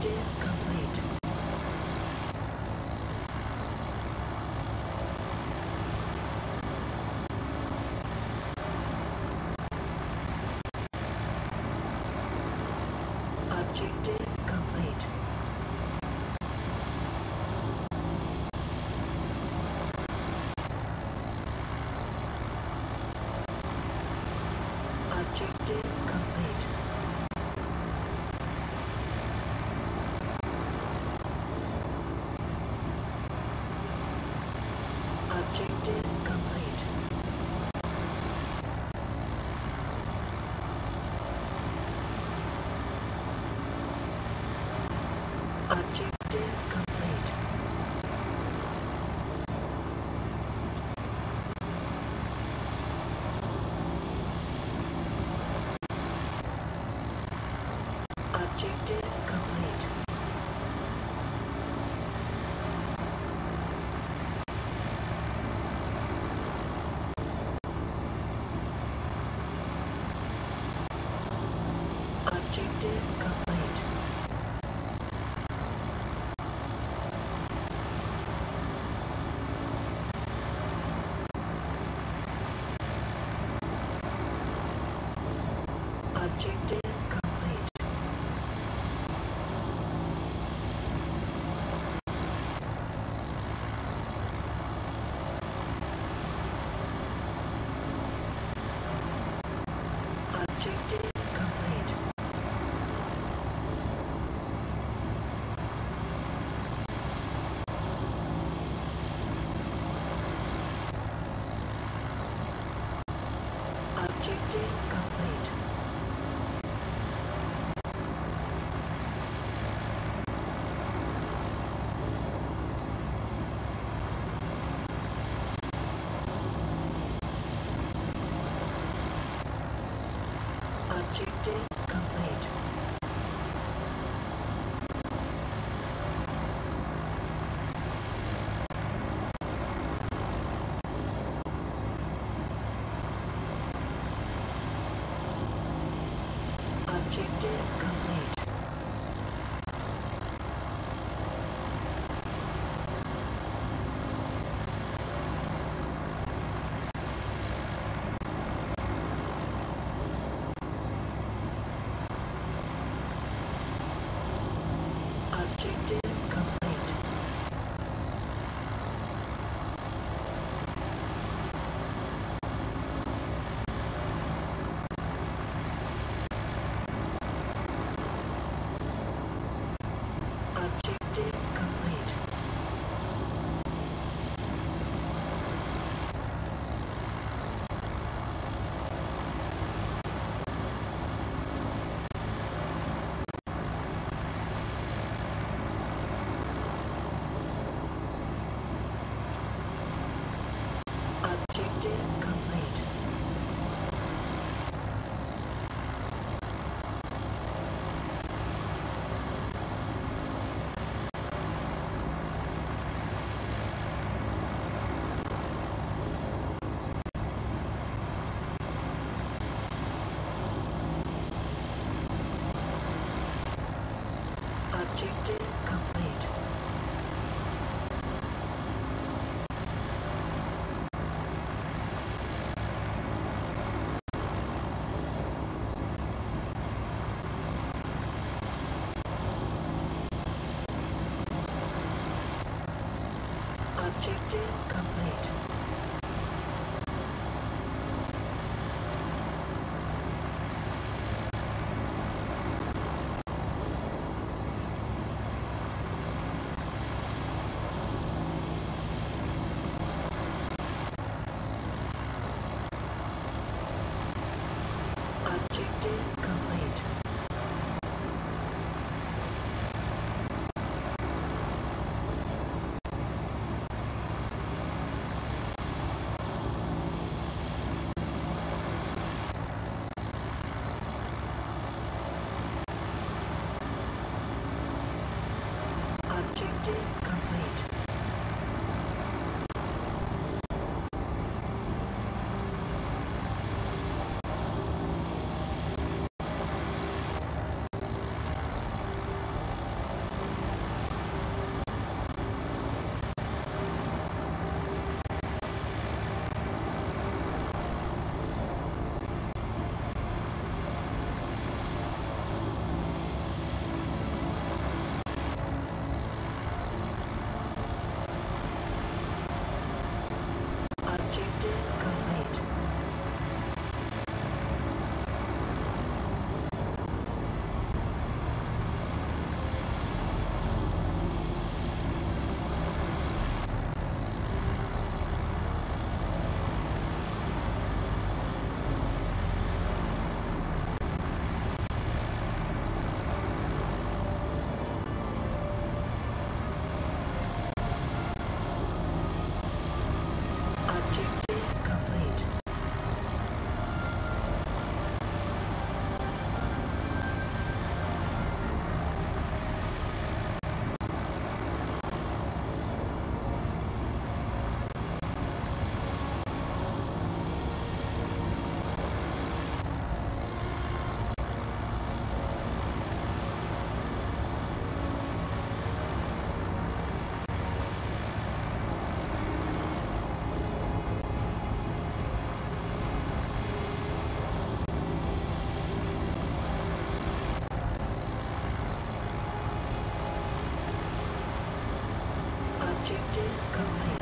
Objective complete. Objective complete. Objective Objective complete. Objective complete. Objective complete. Objective complete. Objective complete. Objective complete. Objective complete. Objective complete. Objective complete. Objective complete. Objective complete. Objective complete. Objective questions. Objective complete.